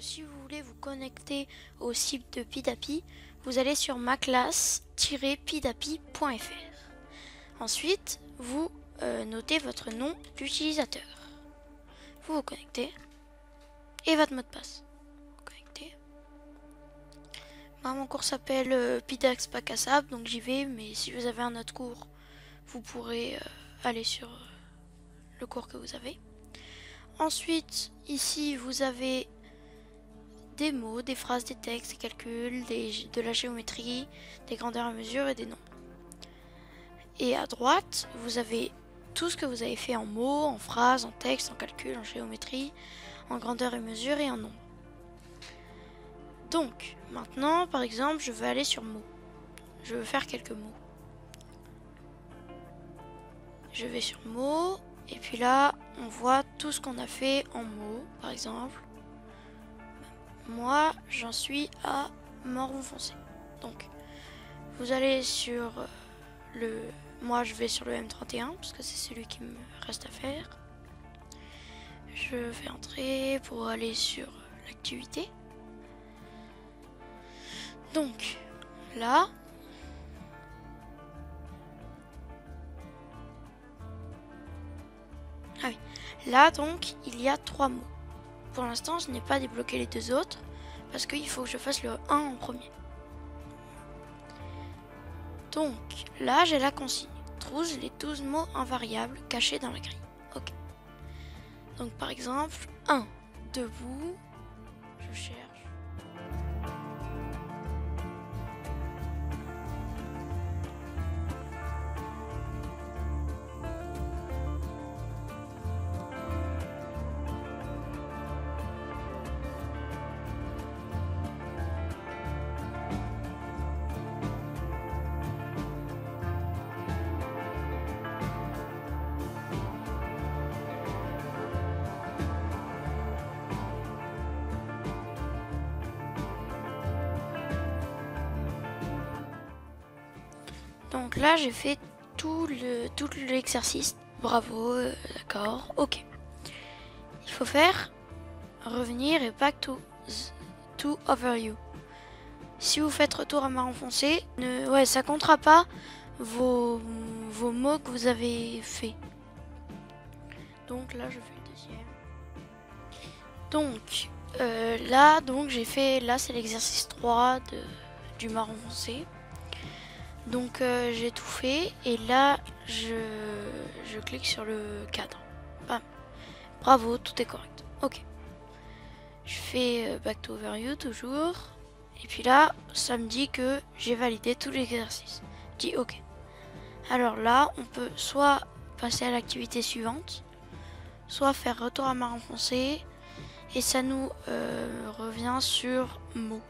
Si vous voulez vous connecter au site de Pidapi, vous allez sur maclass-pidapi.fr. Ensuite, vous euh, notez votre nom d'utilisateur. Vous vous connectez et votre mot de passe. Vous connectez. Mon cours s'appelle euh, Pidax Pacassab, donc j'y vais, mais si vous avez un autre cours, vous pourrez euh, aller sur euh, le cours que vous avez. Ensuite, ici, vous avez des mots, des phrases, des textes, des calculs, de la géométrie, des grandeurs à mesure et des nombres. Et à droite, vous avez tout ce que vous avez fait en mots, en phrases, en texte, en calcul, en géométrie, en grandeur et mesure et en nombre. Donc, maintenant, par exemple, je veux aller sur mots. Je veux faire quelques mots. Je vais sur mots, et puis là, on voit tout ce qu'on a fait en mots, par exemple. Moi, j'en suis à marron foncé. Donc, vous allez sur euh, le... Moi, je vais sur le M31, parce que c'est celui qui me reste à faire. Je vais entrer pour aller sur l'activité. Donc, là, Ah oui. Là, donc, il y a trois mots. Pour l'instant, je n'ai pas débloqué les deux autres parce qu'il faut que je fasse le 1 en premier. Donc, là, j'ai la consigne. Trouve les 12 mots invariables cachés dans la grille. Ok. Donc, par exemple, 1. Debout. Je cherche. Donc là, j'ai fait tout le tout l'exercice. Bravo, euh, d'accord, ok. Il faut faire revenir et back to, to overview. Si vous faites retour à marron foncé, ne, ouais, ça comptera pas vos, vos mots que vous avez fait. Donc là, je fais le deuxième. Donc euh, là, donc j'ai fait, là c'est l'exercice 3 de, du marron foncé. Donc euh, j'ai tout fait et là je, clique sur le cadre. Bam. Bravo, tout est correct. Ok. Je fais euh, back to overview toujours. Et puis là, ça me dit que j'ai validé tout l'exercice. Je dis ok. Alors là, on peut soit passer à l'activité suivante, soit faire retour à marron foncé. Et ça nous euh, revient sur mots.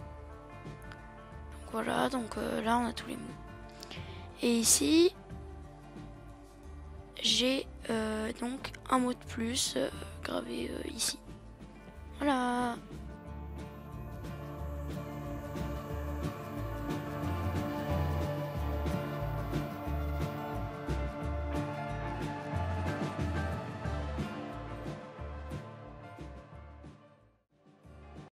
Donc voilà, donc là on a tous les mots. Et ici, j'ai euh, donc un mot de plus euh, gravé euh, ici. Voilà.